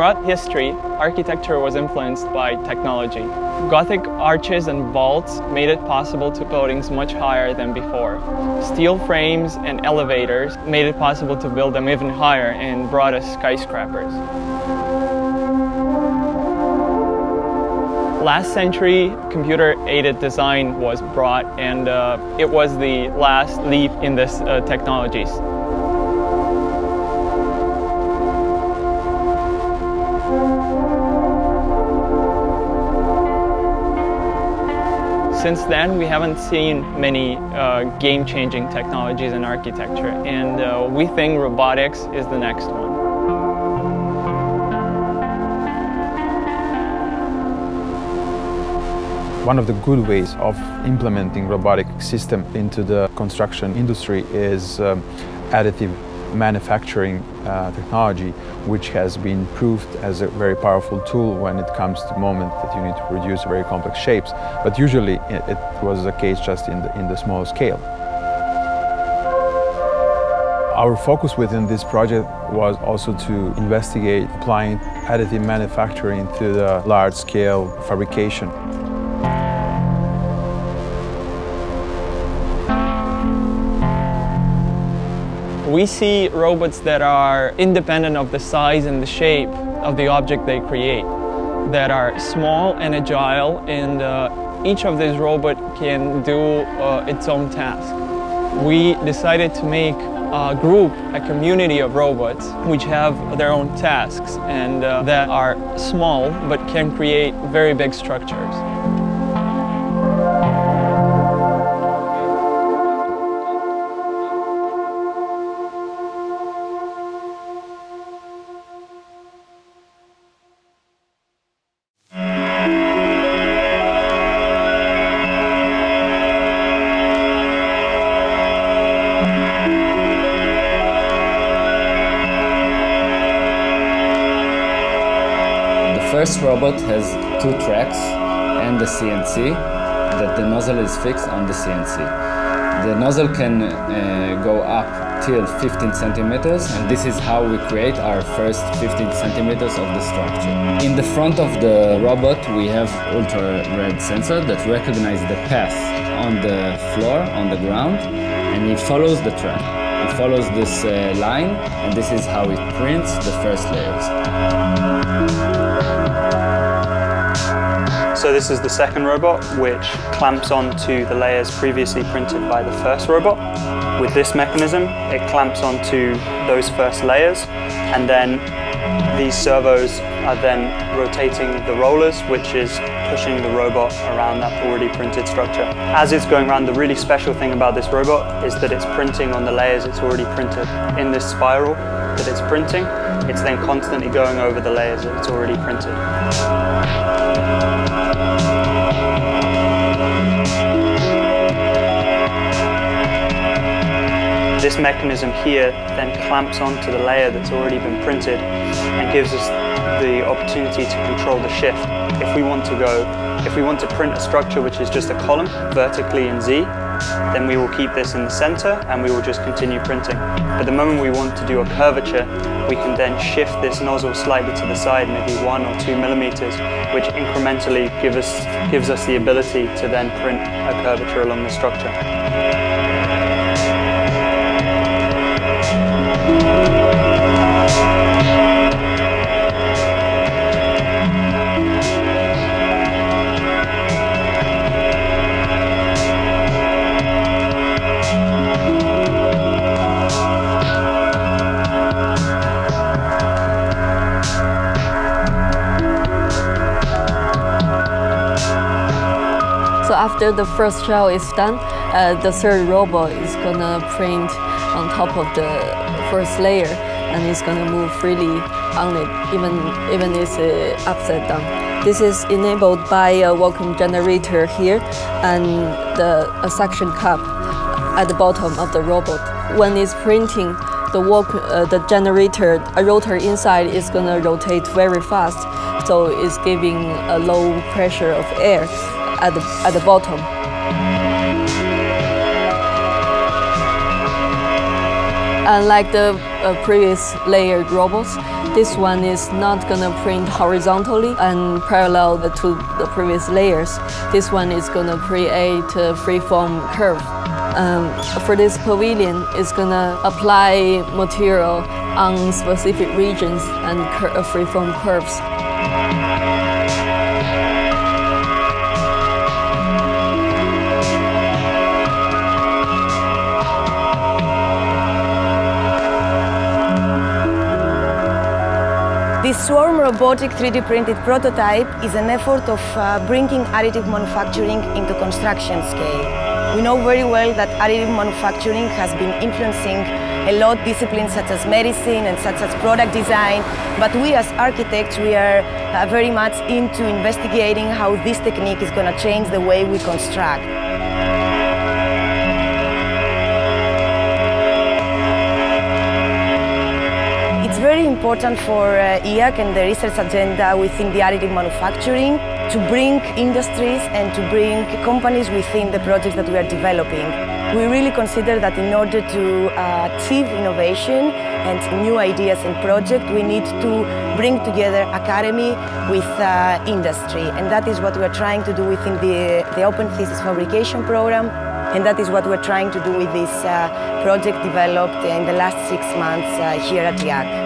Throughout history, architecture was influenced by technology. Gothic arches and vaults made it possible to buildings much higher than before. Steel frames and elevators made it possible to build them even higher and brought us skyscrapers. Last century, computer-aided design was brought and uh, it was the last leap in this uh, technologies. Since then, we haven't seen many uh, game-changing technologies in architecture, and uh, we think robotics is the next one. One of the good ways of implementing robotic system into the construction industry is um, additive manufacturing uh, technology, which has been proved as a very powerful tool when it comes to moment that you need to produce very complex shapes. But usually it, it was the case just in the, in the small scale. Our focus within this project was also to investigate applying additive manufacturing to the large-scale fabrication. We see robots that are independent of the size and the shape of the object they create, that are small and agile, and uh, each of these robots can do uh, its own task. We decided to make a group, a community of robots, which have their own tasks and uh, that are small but can create very big structures. First robot has two tracks and the CNC that the nozzle is fixed on the CNC. The nozzle can uh, go up till 15 centimeters and this is how we create our first 15 centimeters of the structure. In the front of the robot we have ultra-red sensor that recognize the path on the floor, on the ground and it follows the track. It follows this uh, line and this is how it prints the first layers. So this is the second robot, which clamps onto the layers previously printed by the first robot. With this mechanism, it clamps onto those first layers, and then these servos are then rotating the rollers, which is pushing the robot around that already printed structure. As it's going around, the really special thing about this robot is that it's printing on the layers it's already printed. In this spiral that it's printing, it's then constantly going over the layers that it's already printed. This mechanism here then clamps onto the layer that's already been printed and gives us the opportunity to control the shift. If we want to go, if we want to print a structure which is just a column vertically in Z, then we will keep this in the center and we will just continue printing. But the moment we want to do a curvature, we can then shift this nozzle slightly to the side, maybe one or two millimeters, which incrementally give us, gives us the ability to then print a curvature along the structure. So after the first shell is done, uh, the third robot is gonna print on top of the first layer and it's gonna move freely on it, even, even if it's uh, upside down. This is enabled by a vacuum generator here and the, a suction cup at the bottom of the robot. When it's printing, the, walk, uh, the generator, a rotor inside is gonna rotate very fast, so it's giving a low pressure of air at the, at the bottom. Unlike the uh, previous layered robots. This one is not gonna print horizontally and parallel to the previous layers. This one is gonna create a freeform curve. Um, for this pavilion, it's gonna apply material on specific regions and cur freeform curves. This Swarm robotic 3D printed prototype is an effort of uh, bringing additive manufacturing into construction scale. We know very well that additive manufacturing has been influencing a lot disciplines such as medicine and such as product design, but we as architects, we are uh, very much into investigating how this technique is going to change the way we construct. Very important for uh, IAC and the research agenda within the additive manufacturing to bring industries and to bring companies within the projects that we are developing. We really consider that in order to uh, achieve innovation and new ideas and projects, we need to bring together academy with uh, industry. And that is what we're trying to do within the, the Open Thesis Fabrication Program. And that is what we're trying to do with this uh, project developed in the last six months uh, here at IAC.